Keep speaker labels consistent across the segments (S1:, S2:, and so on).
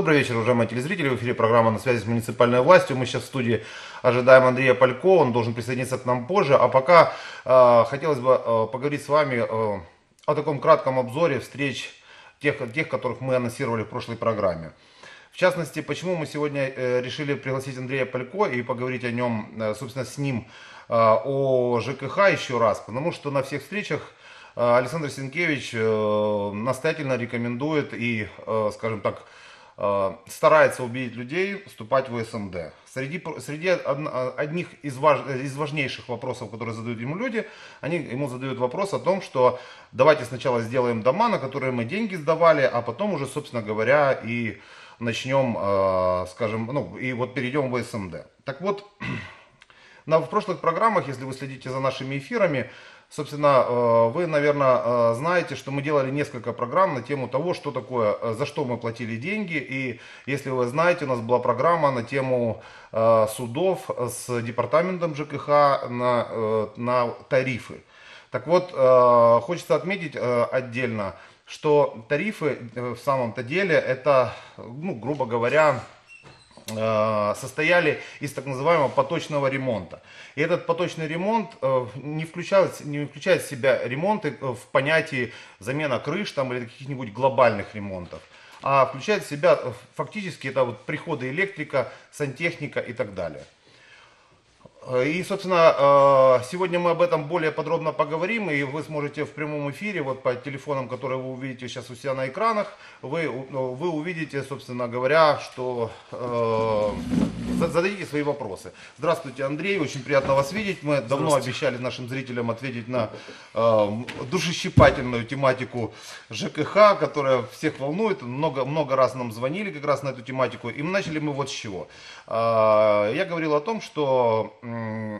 S1: Добрый вечер, уважаемые телезрители. В эфире программа «На связи с муниципальной властью». Мы сейчас в студии ожидаем Андрея Палько. Он должен присоединиться к нам позже. А пока э, хотелось бы э, поговорить с вами э, о таком кратком обзоре встреч тех, тех, которых мы анонсировали в прошлой программе. В частности, почему мы сегодня э, решили пригласить Андрея Палько и поговорить о нем, э, собственно, с ним э, о ЖКХ еще раз. Потому что на всех встречах э, Александр Сенкевич э, настоятельно рекомендует и, э, скажем так, старается убедить людей вступать в СМД. Среди, среди одних из, важ, из важнейших вопросов, которые задают ему люди, они ему задают вопрос о том, что давайте сначала сделаем дома, на которые мы деньги сдавали, а потом уже, собственно говоря, и начнем, э, скажем, ну, и вот перейдем в СМД. Так вот, на, в прошлых программах, если вы следите за нашими эфирами, собственно, э, вы, наверное, э, знаете, что мы делали несколько программ на тему того, что такое, за что мы платили деньги. И если вы знаете, у нас была программа на тему судов с департаментом ЖКХ на, на тарифы. Так вот, хочется отметить отдельно, что тарифы э, в самом-то деле это, ну, грубо говоря, э, состояли из так называемого поточного ремонта. И этот поточный ремонт э, не включает, не включает в себя ремонты в понятии замена крыш там, или каких-нибудь глобальных ремонтов, а включает в себя фактически это вот приходы электрика, сантехника и так далее. И, собственно, э, сегодня мы об этом более подробно поговорим, и вы сможете в прямом эфире, вот по телефонам, которые вы увидите сейчас у себя на экранах, вы, вы увидите, собственно говоря, что э, зададите свои вопросы. Здравствуйте, Андрей, очень приятно вас видеть. Мы давно обещали нашим зрителям ответить на э, душещипательную тематику ЖКХ, которая всех волнует. Много, много раз нам звонили как раз на эту тематику, и мы начали мы вот с чего. Э, я говорил о том, что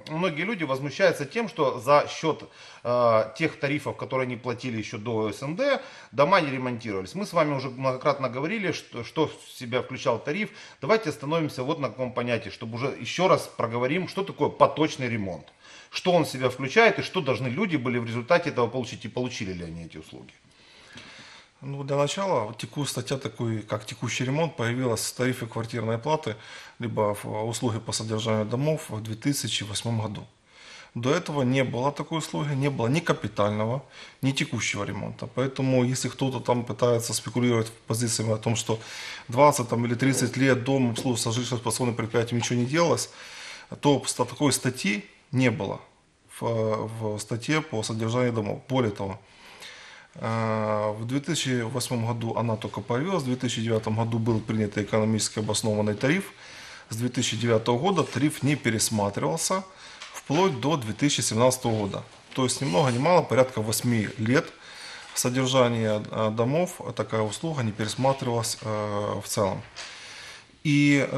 S1: многие люди возмущаются тем, что за счет э, тех тарифов, которые они платили еще до СНД, дома не ремонтировались. Мы с вами уже многократно говорили, что, что в себя включал тариф. Давайте остановимся вот на каком понятии, чтобы уже еще раз проговорим, что такое поточный ремонт. Что он в себя включает и что должны люди были в результате этого получить и получили ли они эти услуги.
S2: Ну, для начала теку, статья такой, как текущий ремонт, появилась в тарифе квартирной платы, либо в услуги по содержанию домов в 2008 году. До этого не было такой услуги, не было ни капитального, ни текущего ремонта. Поэтому, если кто-то там пытается спекулировать позициями о том, что 20 там, или 30 лет дом обслуживается жилищно-способным предприятием ничего не делалось, то такой статьи не было в, в статье по содержанию домов. Более того, в 2008 году она только появилась, в 2009 году был принят экономически обоснованный тариф. С 2009 года тариф не пересматривался вплоть до 2017 года. То есть ни много ни мало, порядка 8 лет содержание э, домов, такая услуга не пересматривалась э, в целом. И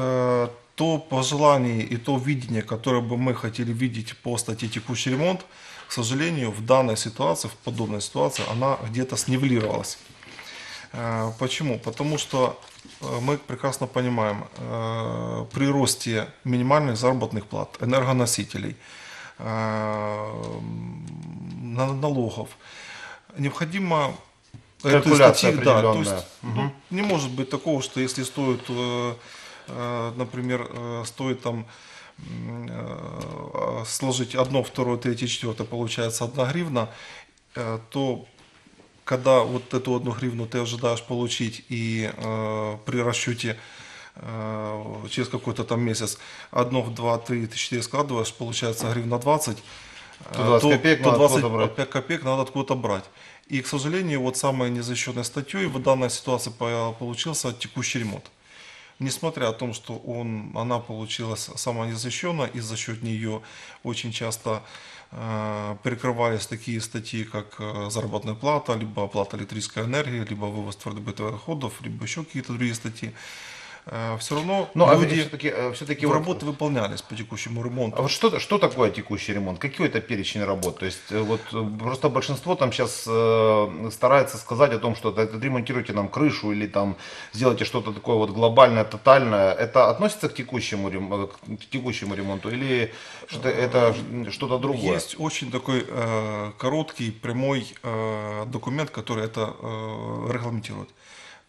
S2: то пожелание и то видение, которое бы мы хотели видеть по статье «Текущий ремонт», к сожалению, в данной ситуации, в подобной ситуации, она где-то снивелировалась. Э, почему? Потому что э, мы прекрасно понимаем, э, при росте минимальных заработных плат, энергоносителей, налогов, необходимо
S1: эту статью, да, то есть
S2: угу. не может быть такого, что если стоит, например, стоит там сложить одно, второе, третье, четвертое, получается одна гривна, э, то когда вот эту одну гривну ты ожидаешь получить и э, при расчете э, через какой-то там месяц одно, два, три, четыре складываешь, получается гривна 20,
S1: то 20 то, копеек,
S2: то 20 5 копеек надо откуда-то брать. И, к сожалению, вот самой незащищенной статьей в данной ситуации получился текущий ремонт несмотря о том, что он, она получилась самонезащищенной, и за счет нее очень часто э, прикрывались такие статьи, как э, заработная плата, либо оплата электрической энергии, либо вывоз твердобытовых отходов, либо еще какие-то другие статьи. Э, все равно
S1: Но, ну, а люди все-таки, э, все-таки
S2: вот, работы выполнялись по текущему ремонту.
S1: А вот что, что такое текущий ремонт? Какой это перечень работ? То есть э, вот просто большинство там сейчас э, старается сказать о том, что отремонтируйте нам крышу или там сделайте что-то такое вот глобальное, тотальное. Это относится к текущему, к текущему ремонту или что это что-то другое?
S2: Есть очень такой э, короткий, прямой э, документ, который это э, регламентирует.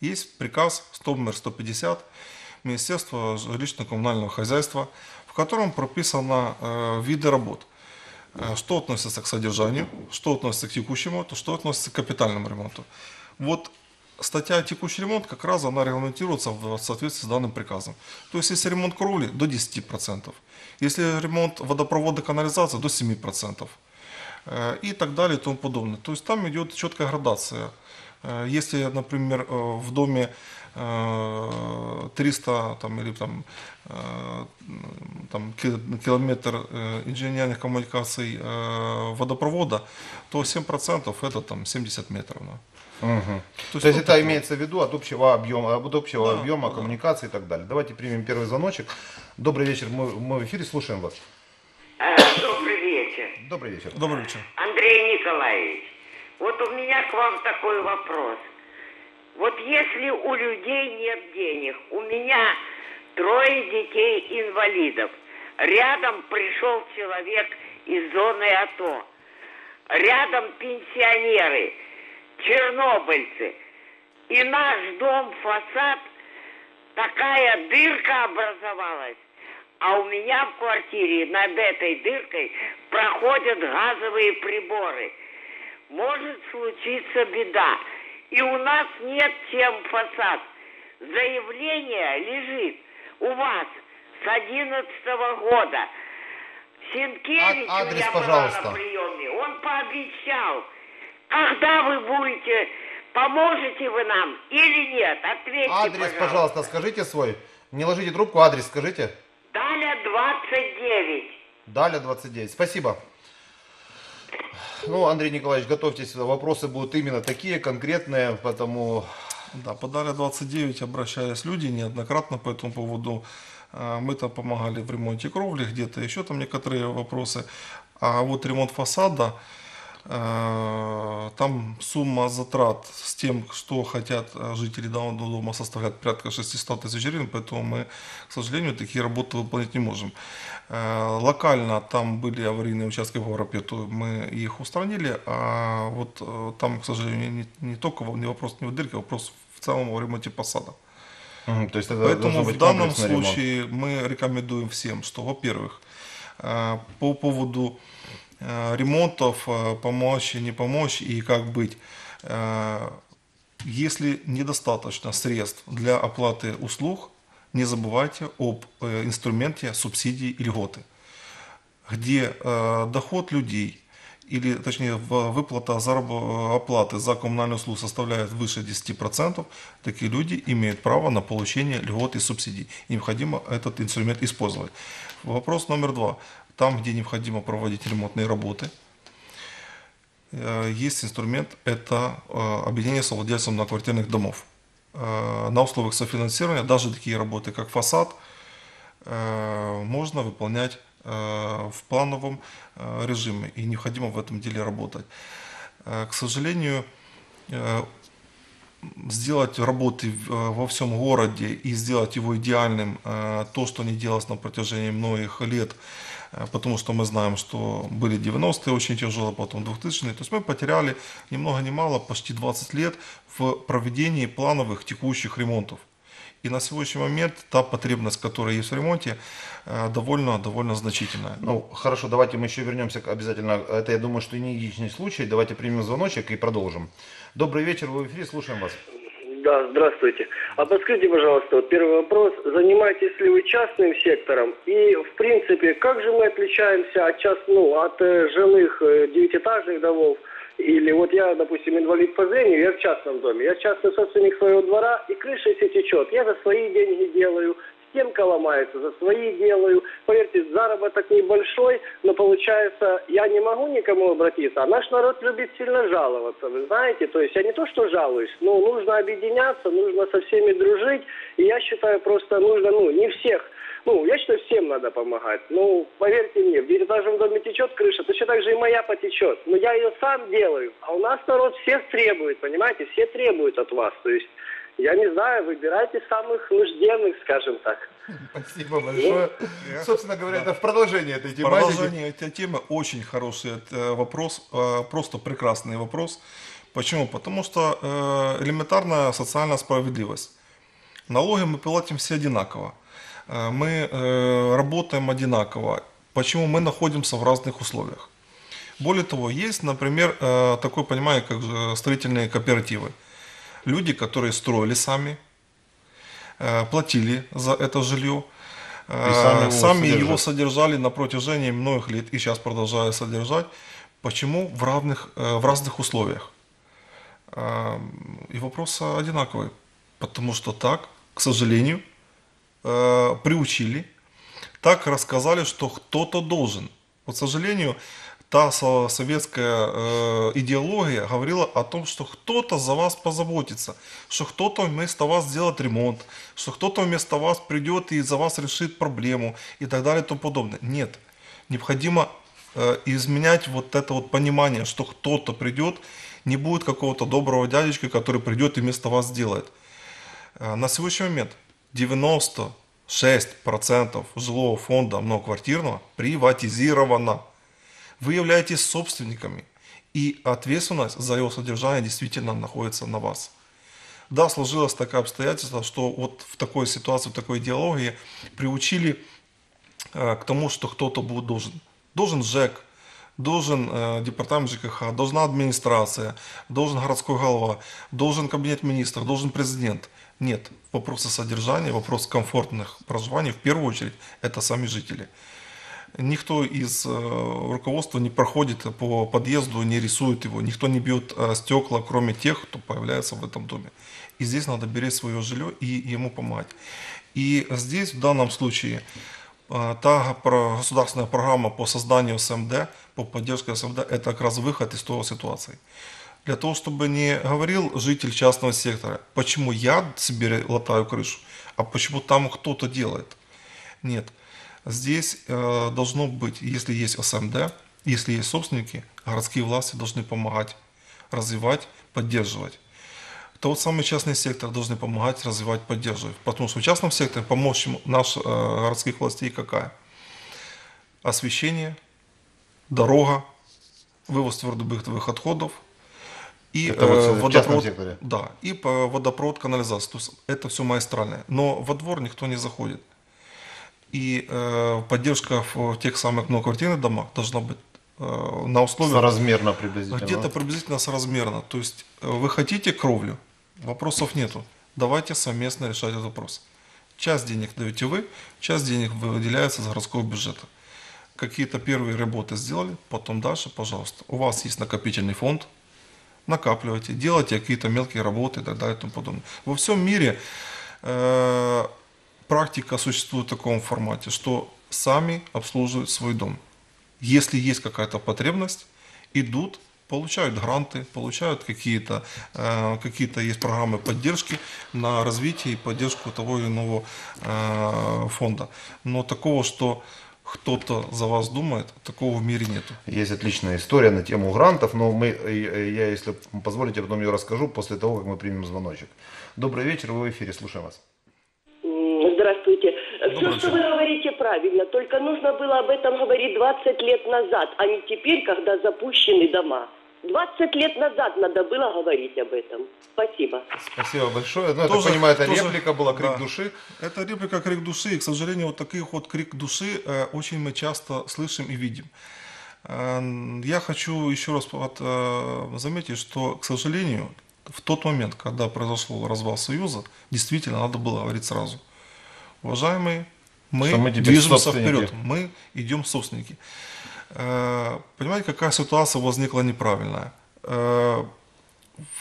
S2: Есть приказ 100 номер 150 Министерства жилищно-коммунального хозяйства, в котором прописано э, виды работ. Э, что относится к содержанию, что относится к текущему ремонту, что относится к капитальному ремонту. Вот статья «Текущий ремонт» как раз она регламентируется в соответствии с данным приказом. То есть, если ремонт кровли, до 10%. Если ремонт водопровода, канализации, до 7%. Э, И так далее и тому подобное. То есть, там идет четкая градация. Э, Если, например, э, в доме э, 300 там, или там, э, там, ки- километр э, инженерных коммуникаций э, водопровода, то 7% это там 70 метров. да.
S1: Мгм.
S2: То
S1: То есть, это
S2: такое.
S1: имеется в виду от общего объема, от общего
S2: Да,
S1: объема
S2: да.
S1: коммуникации и так далее. Давайте примем первый звоночек. Добрый вечер, мы, мы в эфире, слушаем вас.
S3: Добрый вечер.
S1: Добрый вечер.
S2: Добрый вечер.
S3: Андрей Николаевич, вот у меня к вам такой вопрос. Вот если у людей нет денег, у меня трое детей-инвалидов, рядом пришел человек из зоны АТО, рядом пенсионеры, чернобыльцы, и наш дом, фасад, такая дырка образовалась, а у меня в квартире над этой дыркой проходят газовые приборы. Может случиться беда. И у нас нет чем фасад. Заявление лежит у вас с одиннадцатого года. Синкевич
S1: А- адрес,
S3: я была
S1: пожалуйста.
S3: на приеме, он пообещал. Когда вы будете, поможете вы нам или нет? Ответьте,
S1: Адрес, пожалуйста, скажите свой. Не ложите трубку, адрес скажите.
S3: Даля 29.
S1: Далее 29. Спасибо. Ну, Андрей Николаевич, готовьтесь, вопросы будут именно такие, конкретные, поэтому
S2: Да, по Дале 29 обращались люди неоднократно по этому поводу. Э, Мы там помогали в ремонте кровли, где-то еще там некоторые вопросы. А вот ремонт фасада, там сумма затрат с тем, что хотят э, жители данного дома, составляет порядка 600 тысяч гривен, поэтому мы, к сожалению, такие работы выполнять не можем. Э, Локально там были аварийные участки по парапету, мы их устранили, а вот э, там, к сожалению, не, не только не вопрос не в дырке, а вопрос в целом о ремонте фасада.
S1: мгм, то есть это
S2: Поэтому в данном
S1: комплексный ремонт.
S2: случае мы рекомендуем всем, что, во-первых, э, по поводу э, ремонтов, э, помочь, не помочь и как быть, э, если недостаточно средств для оплаты услуг, не забывайте об э, инструменте субсидии и льготы, где э, доход людей или точнее выплата оплаты за коммунальную услугу составляет выше 10%, такие люди имеют право на получение льгот и субсидий. Необходимо этот инструмент использовать. Вопрос номер два. Там, где необходимо проводить ремонтные работы, э, есть инструмент, это э, объединение совладельцев многоквартирных домов. Э, На условиях софинансирования даже такие работы, как фасад, можно выполнять в плановом режиме и необходимо в этом деле работать. К сожалению, сделать работы во всем городе и сделать его идеальным, то, что не делалось на протяжении многих лет, потому что мы знаем, что были 90-е очень тяжелые, потом 2000-е, то есть мы потеряли ни много ни мало почти 20 лет в проведении плановых текущих ремонтов. И на сегодняшний момент та потребность, которая есть в ремонте, э, довольно, довольно значительная.
S1: Ну, хорошо, давайте мы еще вернемся обязательно. Это, я думаю, что не единичный случай. Давайте примем звоночек и продолжим. Добрый вечер, вы в эфире, слушаем вас.
S4: Да, здравствуйте. А подскажите, пожалуйста, вот первый вопрос. Занимаетесь ли вы частным сектором? И, в принципе, как же мы отличаемся от, част... ну, от э, жилых э, девятиэтажных домов? Или вот я, допустим, инвалид по зрению, я в частном доме. Я частный собственник своего двора, и крыша если течет. Я за свои деньги делаю, стенка ломается, за свои делаю. Поверьте, заработок небольшой, но получается, я не могу никому обратиться. А наш народ любит сильно жаловаться, вы знаете. То есть я не то, что жалуюсь, но нужно объединяться, нужно со всеми дружить. И я считаю, просто нужно, ну, не всех ну, я считаю, всем надо помогать. Ну, поверьте мне, в девятиэтажном доме течет крыша, точно так же и моя потечет. Но я ее сам делаю. А у нас народ всех требует, понимаете? Все требуют от вас. То есть, я не знаю, выбирайте самых нужденных, скажем так.
S1: Спасибо большое. Собственно говоря, это в продолжение этой тематики.
S2: Продолжение этой темы очень хороший э, вопрос, э, просто прекрасный вопрос, Почему? Потому что э, элементарная социальная справедливость. Налоги мы платим все одинаково. Мы работаем одинаково. Почему мы находимся в разных условиях? Более того, есть, например, такое понимание, как строительные кооперативы. Люди, которые строили сами, э, платили за это жилье, э,
S1: И сами его
S2: сами его
S1: содержат.
S2: содержали на протяжении многих лет и сейчас продолжают содержать. Почему в, равных, э, в разных условиях? Э, И вопрос одинаковый. Потому что так, к сожалению, э, приучили, так рассказали, что кто-то должен. Вот, к сожалению, та со- советская э, идеология говорила о том, что кто-то за вас позаботится, что кто-то вместо вас сделает ремонт, что кто-то вместо вас придет и за вас решит проблему и так далее и тому подобное. Нет, необходимо э, изменять вот это вот понимание, что кто-то придет, не будет какого-то доброго дядечки, который придет и вместо вас сделает. Э, На сегодняшний момент 96% жилого фонда многоквартирного приватизировано. Вы являетесь собственниками, и ответственность за его содержание действительно находится на вас. Да, сложилось такое обстоятельство, что вот в такой ситуации, в такой идеологии приучили э, к тому, что кто-то будет должен. Должен ЖЭК, должен э, департамент ЖКХ, должна администрация, должен городской голова, должен кабинет министров, должен президент. Нет, вопросы содержания, вопрос комфортных проживаний, в первую очередь, это сами жители. Никто из э, руководства не проходит по подъезду, не рисует его, никто не бьет э, стекла, кроме тех, кто появляется в этом доме. И здесь надо беречь свое жилье и ему помогать. И здесь в данном случае э, та государственная программа по созданию СМД, по поддержке СМД, это как раз выход из той ситуации. Для того, чтобы не говорил житель частного сектора, почему я себе латаю крышу, а почему там кто-то делает. Нет. Здесь э, должно быть, если есть СМД, если есть собственники, городские власти должны помогать, развивать, поддерживать. Тот самый частный сектор должны помогать, развивать, поддерживать. Потому что в частном секторе помощь наших э, городских властей какая? Освещение, дорога, вывоз твердых бытовых отходов и
S1: Это вот
S2: э,
S1: в частном
S2: водопровод, да, и водопровод, канализация. То есть это все магистральное. Но во двор никто не заходит. И э, поддержка в, тех самых многоквартирных домах должна быть э, на условиях
S1: Соразмерно приблизительно.
S2: где-то приблизительно соразмерно. То есть э, вы хотите кровлю, вопросов нету. Давайте совместно решать этот вопрос. Часть денег даете вы, часть денег выделяется из городского бюджета. Какие-то первые работы сделали, потом дальше, пожалуйста. У вас есть накопительный фонд, накапливайте, делайте какие-то мелкие работы и так далее и тому подобное. Во всем мире э, практика существует в таком формате, что сами обслуживают свой дом. Если есть какая-то потребность, идут, получают гранты, получают какие-то э, какие-то есть программы поддержки на развитие и поддержку того или иного э, фонда. Но такого, что кто-то за вас думает, такого в мире нету.
S1: Есть отличная история на тему грантов, но мы, э, я, если позволите, потом ее расскажу после того, как мы примем звоночек. Добрый вечер, вы в эфире, слушаем вас.
S3: Все,
S2: Добрый
S3: что
S2: вечер.
S3: вы говорите, правильно. Только нужно было об этом говорить 20 лет назад, а не теперь, когда запущены дома. 20 лет назад надо было говорить об этом. Спасибо.
S1: Спасибо большое. Ну, я
S2: Тоже-
S1: так понимаю, это
S2: тоже-
S1: реплика была, крик
S2: да.
S1: души.
S2: Это реплика крик души. И, к сожалению, вот таких вот крик души э, очень мы часто слышим и видим. Э, Я хочу еще раз вот, э, заметить, что, к сожалению, в тот момент, когда произошел развал Союза, действительно надо было говорить сразу. Уважаемые, мы,
S1: Что мы
S2: движемся вперед, мы идем собственники. Э, Понимаете, какая ситуация возникла неправильная? Э,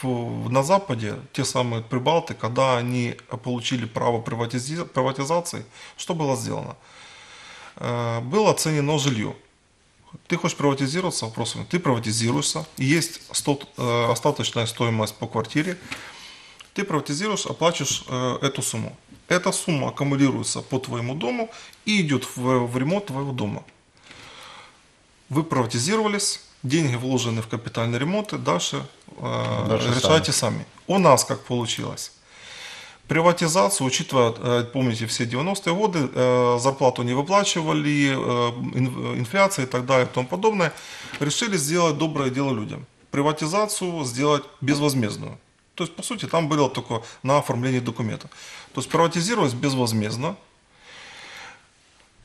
S2: на Западе, те самые прибалты, когда они получили право приватизации, что было сделано? Э, Было оценено жилье. Ты хочешь приватизироваться? Вопрос, ты приватизируешься, есть сто- э, остаточная стоимость по квартире, ты приватизируешь, оплачиваешь эту сумму. Эта сумма аккумулируется по твоему дому и идет в, в ремонт твоего дома. Вы приватизировались, деньги вложены в капитальный ремонт, и дальше, э,
S1: Дальше
S2: решайте сами. У нас как получилось? Приватизацию, учитывая, э, помните, все 90-е годы, э, зарплату не выплачивали, э, ин- инфляция и так далее и тому подобное, решили сделать доброе дело людям. приватизацию сделать безвозмездную. То есть, по сути, там было только на оформлении документа. Есть, приватизировалось безвозмездно.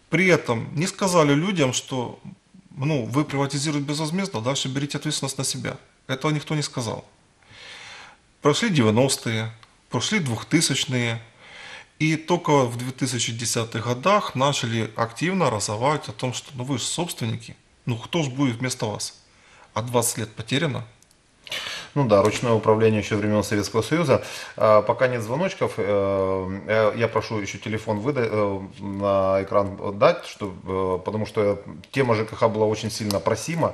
S2: При этом не сказали людям, что ну, вы приватизируете безвозмездно, дальше берите ответственность на себя. Этого никто не сказал. Прошли 90-е, прошли 2000-е, и только в 2010-х годах начали активно разговаривать о том, что ну вы же собственники, ну кто же будет вместо вас? А 20 лет потеряно –
S1: ну да, ручное управление еще времен Советского Союза. А, пока нет звоночков, э, я прошу еще телефон выдать, э, на экран дать, чтобы, э, потому что тема ЖКХ была очень сильно просима.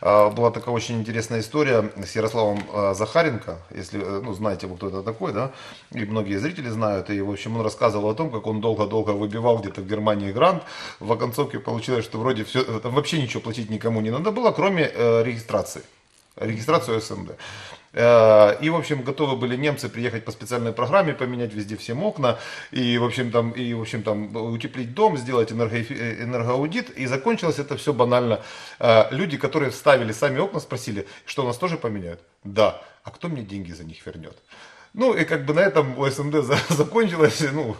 S1: А, была такая очень интересная история с Ярославом Захаренко, если ну, знаете вы, кто это такой, да, и многие зрители знают, и в общем он рассказывал о том, как он долго-долго выбивал где-то в Германии грант, в оконцовке получилось, что вроде все, вообще ничего платить никому не надо было, кроме регистрации регистрацию СМД. Э, и, в общем, готовы были немцы приехать по специальной программе, поменять везде всем окна, и, в общем, там, и, в общем, там, утеплить дом, сделать энерго, энергоаудит. И закончилось это все банально. Э, люди, которые вставили сами окна, спросили, что у нас тоже поменяют? Да. А кто мне деньги за них вернет? Ну, и как бы на этом ОСМД закончилось. Ну,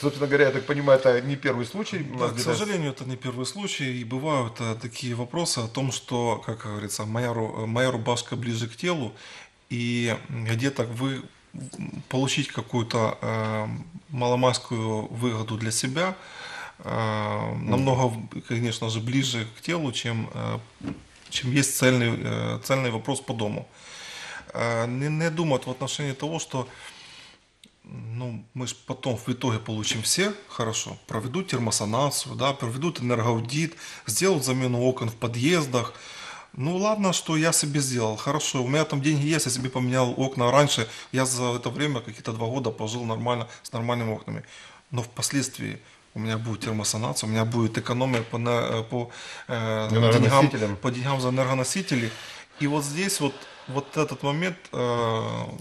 S1: Собственно говоря, я так понимаю, это не первый случай.
S2: Да, к сожалению, это не первый случай. И бывают э, такие вопросы о том, что, как говорится, моя, моя рубашка ближе к телу. И где-то вы получить какую-то э, маломайскую выгоду для себя э, намного, конечно же, ближе к телу, чем, э, чем есть цельный, э, цельный вопрос по дому. Э, не, не думать в отношении того, что ну, мы же потом в итоге получим все хорошо, проведут термосанацию, да, проведут энергоаудит, сделают замену окон в подъездах. Ну ладно, что я себе сделал, хорошо, у меня там деньги есть, я себе поменял окна раньше, я за это время какие-то два года пожил нормально, с нормальными окнами. Но впоследствии у меня будет термосанация, у меня будет экономия по, по, э, деньгам, по деньгам за энергоносители. И вот здесь вот вот этот момент э,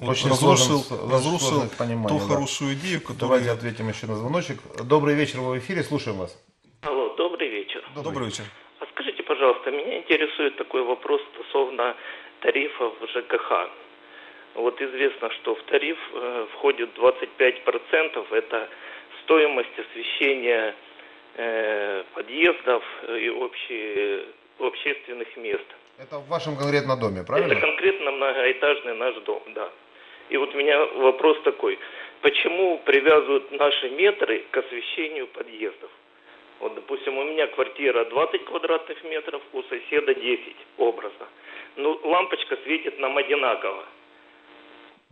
S2: Очень разрушил, сложно, разрушил ту да. хорошую идею,
S1: которую... Давайте ответим еще на звоночек. Добрый вечер, вы в эфире, слушаем вас.
S5: Алло, добрый вечер.
S2: Добрый, добрый вечер.
S5: А скажите, пожалуйста, меня интересует такой вопрос стосовно тарифов ЖКХ. Вот известно, что в тариф э, входит 25%, это стоимость освещения э, подъездов и общие, общественных мест –
S1: это в вашем конкретном доме, правильно?
S5: Это конкретно многоэтажный наш дом, да. И вот у меня вопрос такой. Почему привязывают наши метры к освещению подъездов? Вот, допустим, у меня квартира 20 квадратных метров, у соседа 10 образно. Ну, лампочка светит нам одинаково.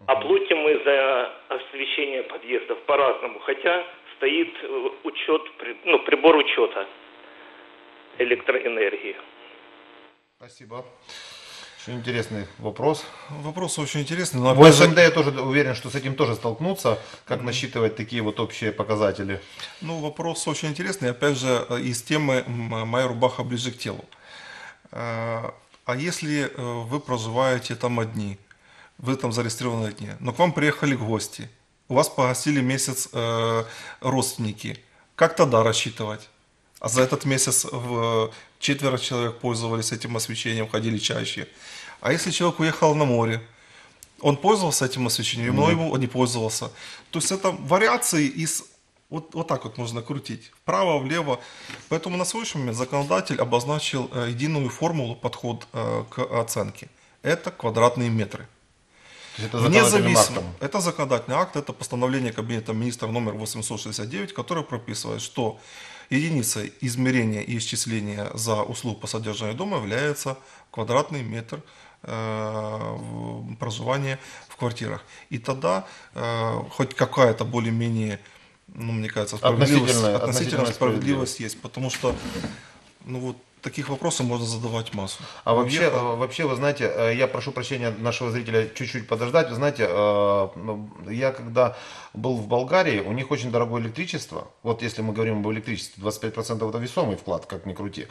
S5: А платим мы за освещение подъездов по-разному. Хотя стоит э, учет, ну, прибор учета электроэнергии.
S1: Спасибо. Очень интересный вопрос.
S2: Вопрос очень интересный. Но
S1: в СНД я тоже уверен, что с этим тоже столкнуться, как mm-hmm. насчитывать такие вот общие показатели.
S2: Ну, вопрос очень интересный. Опять же, из темы «Моя рубаха ближе к телу». А, а если э, вы проживаете там одни, вы там зарегистрированы одни, но к вам приехали гости, у вас погасили месяц э, родственники, как тогда рассчитывать? А за этот месяц в четверо человек пользовались этим освещением, ходили чаще. А если человек уехал на море, он пользовался этим освещением, но ему не пользовался. То есть это вариации из вот, вот так вот можно крутить. Вправо, влево. Поэтому на сегодняшний момент законодатель обозначил э, единую формулу подход э, к оценке. Это квадратные метры.
S1: Это Независимо.
S2: Это законодательный акт, это постановление Кабинета министра номер 869, которое прописывает, что Единицей измерения и исчисления за услуг по содержанию дома является квадратный метр э, проживания в квартирах. И тогда э, хоть какая-то более-менее, ну, мне кажется,
S1: справедливость,
S2: относительная, относительная справедливость есть. Потому что ну, вот, таких вопросов можно задавать массу.
S1: А вообще, э, вообще, вы знаете, э, я прошу прощения нашего зрителя чуть-чуть подождать. Вы знаете, э, ну, я когда был в Болгарии, у них очень дорогое электричество. Вот если мы говорим об электричестве, 25% это весомый вклад, как ни крути.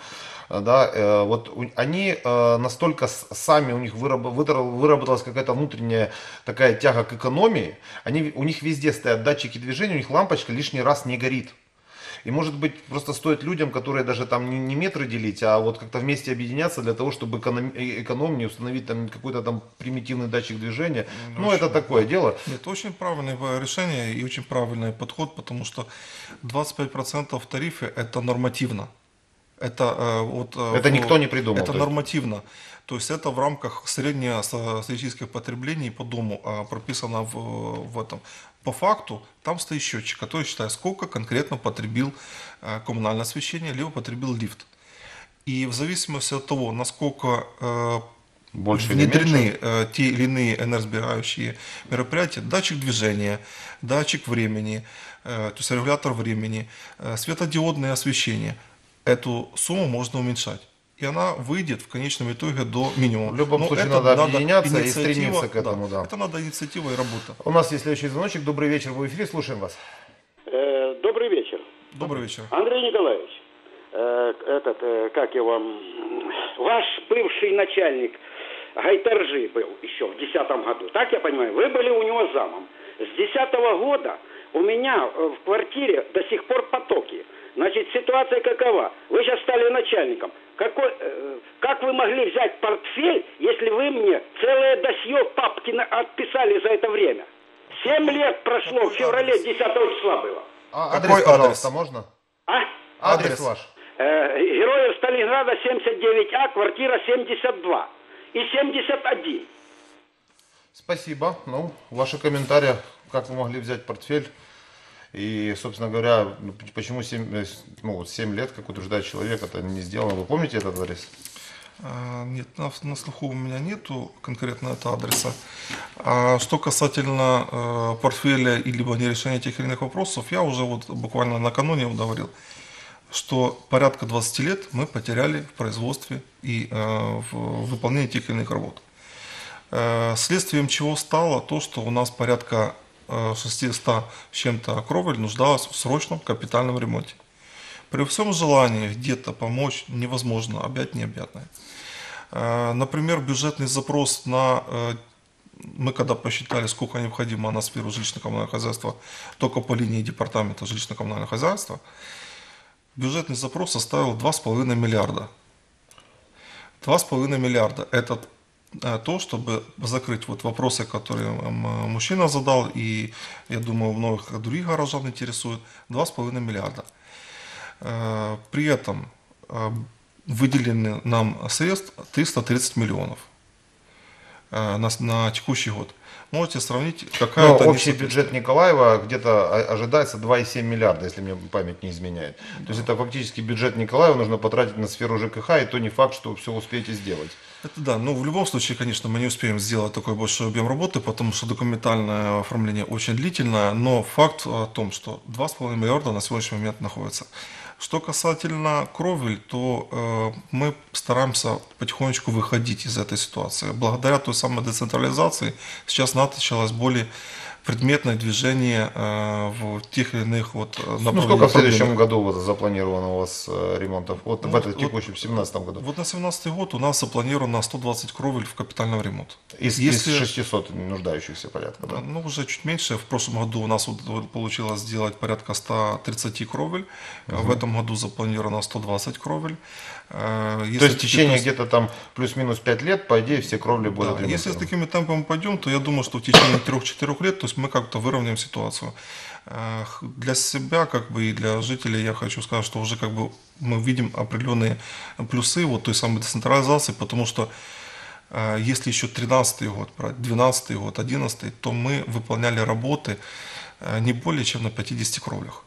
S1: Да, вот они настолько сами, у них выработалась какая-то внутренняя такая тяга к экономии. Они, у них везде стоят датчики движения, у них лампочка лишний раз не горит. И может быть просто стоит людям, которые даже там не, метры делить, а вот как-то вместе объединяться для того, чтобы эконом, э, экономнее установить там какой-то там примитивный датчик движения. Ну,
S2: очень-
S1: это такое дело.
S2: Нет, очень правильное э, решение и очень правильный подход, потому что 25% в тарифе это нормативно. Это, э, вот, э,
S1: Это никто не придумал,
S2: Это нормативно. То есть это в рамках среднестатистических потреблений по дому а, прописано в, в этом. По факту там стоит счетчик, который считает, сколько конкретно потребил э, коммунальное освещение, либо потребил лифт. И в зависимости от того, насколько э,
S1: Больше
S2: внедрены э, те или иные энергосберегающие мероприятия, датчик движения, датчик времени, э, то есть регулятор времени, э, светодиодное освещение, эту сумму можно уменьшать. И она выйдет в конечном итоге до минимума.
S1: В любом
S2: Но
S1: случае
S2: это
S1: надо объединяться и
S2: инициатива,
S1: стремиться к этому, да.
S2: Это надо инициатива и работа.
S1: У нас есть следующий звоночек. Добрый вечер, вы в эфире, слушаем вас.
S6: Э, Добрый вечер.
S2: Добрый вечер.
S6: Андрей Николаевич, э, этот, э, как его, м, ваш бывший начальник Гайтаржи был еще в 2010 году, так я понимаю, вы были у него замом. С 2010 года у меня э, в квартире до сих пор потоки. Значит, ситуация какова? Вы сейчас стали начальником. Какой, э, как вы могли взять портфель, если вы мне целое досье папки на- отписали за это время? Семь лет прошло,
S2: Какой
S6: в феврале
S2: адрес?
S6: 10 числа было.
S1: А,
S2: Какой
S1: адрес, пожалуйста,
S2: адрес?
S1: можно?
S6: А?
S1: Адрес,
S2: Адрес.
S1: ваш.
S6: Э, Героев Сталинграда 79А, квартира 72 и 71.
S1: Спасибо. Ну, ваши комментарии, как вы могли взять портфель. И, собственно говоря, ну, почему 7, ну, вот 7 лет, как утверждает человек, это не сделано. Вы помните этот адрес?
S2: А, Нет, на, на слуху у меня нету конкретно этого адреса. А что касательно э, портфеля и либо нерешения тех или иных вопросов, я уже вот буквально накануне говорил, что порядка 20 лет мы потеряли в производстве и э, в выполнении тех или иных работ. Э, следствием чего стало то, что у нас порядка э, 600 с чем-то кровель нуждалась в срочном капитальном ремонте. При всем желании где-то помочь невозможно, объять необъятное. Э, Например, бюджетный запрос на... э, Мы когда посчитали, сколько необходимо на сферу жилищно-коммунального хозяйства только по линии департамента жилищно-коммунального хозяйства, бюджетный запрос составил 2,5 миллиарда. 2,5 миллиарда – это э, то, чтобы закрыть вот вопросы, которые м, мужчина задал, и, я думаю, многих других горожан интересует. 2,5 миллиарда. Э, При этом э, выделены нам средств 330 миллионов э, на, на текущий год. Можете сравнить, какая
S1: Ну,
S2: это
S1: общий бюджет Николаева где-то о- ожидается 2,7 миллиарда, если мне память не изменяет. То есть это фактически бюджет Николаева нужно потратить на сферу ЖКХ, и то не факт, что все успеете сделать.
S2: Это да, ну в любом случае, конечно, мы не успеем сделать такой большой объем работы, потому что документальное оформление очень длительное, но факт о том, что 2,5 миллиарда на сегодняшний момент находится. Что касательно кровель, то э, мы стараемся потихонечку выходить из этой ситуации. Благодаря той самой децентрализации сейчас началось более предметное движение э, в тех или иных вот э,
S1: Ну,
S2: направлениях.
S1: сколько в следующем году вот запланировано у вас э, ремонтов? Вот в
S2: Вот-
S1: этом
S2: вот-
S1: текущем, в 2017 году.
S2: Вот на 2017 год у нас запланировано 120 кровель в капитальном ремонте.
S1: Из,
S2: Если-
S1: из 600 нуждающихся порядка, да?
S2: Ну, уже чуть меньше. В прошлом году у нас вот получилось сделать порядка 130 кровель. В этом году запланировано 120 кровель. Э,
S1: То
S2: если
S1: есть в течение
S2: такие-
S1: где-то там плюс-минус 5 лет, по идее, все кровли будут
S2: да, если с такими темпами пойдем, то я думаю, что в течение 3-4 лет, то есть мы как-то выровняем ситуацию. Э, Для себя, как бы и для жителей, я хочу сказать, что уже как бы мы видим определенные плюсы вот той самой децентрализации, потому что э, если еще 13 год брать, 12 год, 11 то мы выполняли работы э, не более чем на 50 кровлях.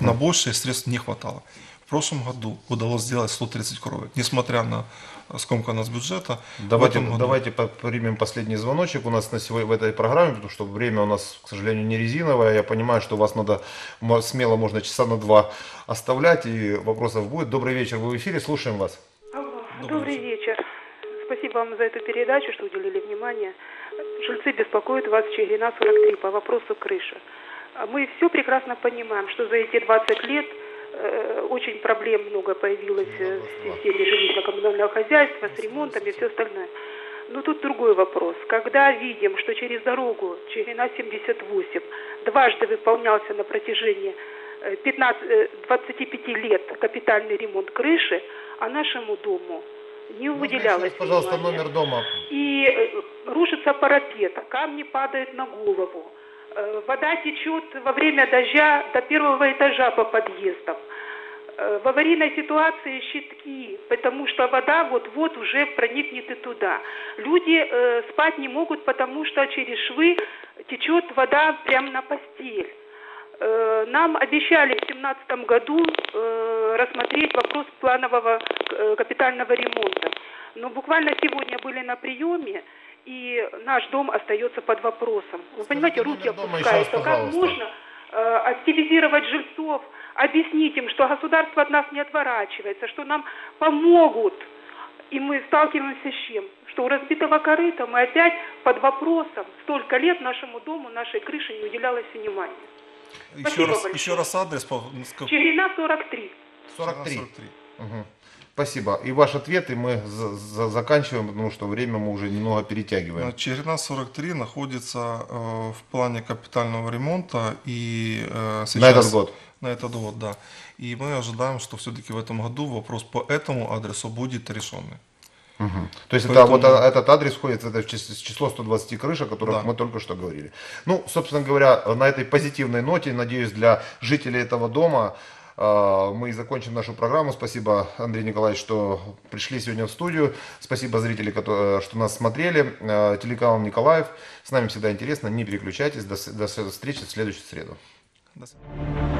S2: На большее средств не хватало. В прошлом году удалось сделать 130 кровель, несмотря на э, скомканность бюджета.
S1: Давайте,
S2: году-
S1: давайте примем последний звоночек у нас на сегодня в этой программе, потому что время у нас, к сожалению, не резиновое. Я понимаю, что вас надо смело можно часа на два оставлять, и вопросов будет. Добрый вечер, вы в эфире, слушаем вас.
S7: Алло, Добрый, вечер. Спасибо вам за эту передачу, что уделили внимание. Жильцы беспокоят вас Чигирина 43 по вопросу крыши. А Мы все прекрасно понимаем, что за эти 20 лет очень проблем много появилось э, в системе жилищно-коммунального хозяйства с ремонтом и все остальное. Но тут другой вопрос. Когда видим, что через дорогу Чигирина 78 дважды выполнялся на протяжении э, 15, э, 25 лет капитальный ремонт крыши, а нашему дому не выделялось
S1: раз, пожалуйста,
S7: внимания.
S1: номер дома.
S7: И э, рушится парапет, камни падают на голову. Э, Вода течет во время дождя до первого этажа по подъездам. Э, В аварийной ситуации щитки, потому что вода вот-вот уже проникнет и туда. Люди э, спать не могут, потому что через швы течет вода прямо на постель. Э, Нам обещали в 2017 году э, рассмотреть вопрос планового э, капитального ремонта. Но буквально сегодня были на приеме, и наш дом остается под вопросом. Вы понимаете, руки опускаются. Как можно э, активизировать жильцов, объяснить им, что государство от нас не отворачивается, что нам помогут. И мы сталкиваемся с чем? Что у разбитого корыта мы опять под вопросом. Столько лет нашему дому, нашей крыше не уделялось внимания.
S2: Еще
S7: Спасибо
S2: раз,
S7: большое.
S2: еще раз адрес.
S7: Чигирина 43.
S1: 43.
S2: 43.
S1: Мгм. Спасибо. И ваш ответ, и мы за- за- заканчиваем, потому что время мы уже немного перетягиваем.
S2: Чигирина 43 находится э, в плане капитального ремонта и э, сейчас...
S1: На этот год.
S2: На этот год, да. И мы ожидаем, что все-таки в этом году вопрос по этому адресу будет решенный.
S1: Мгм. То есть это
S2: Поэтому-
S1: вот а, этот адрес входит в это чис- число 120 крыш, о которых
S2: Да.
S1: мы только что говорили. Ну, собственно говоря, на этой позитивной ноте, надеюсь, для жителей этого дома мы и закончим нашу программу. Спасибо, Андрей Николаевич, что пришли сегодня в студию. Спасибо, зрители, которые, что нас смотрели. Э, Телеканал Николаев. С нами всегда интересно. Не переключайтесь. До встречи в следующую среду.
S2: До свидания.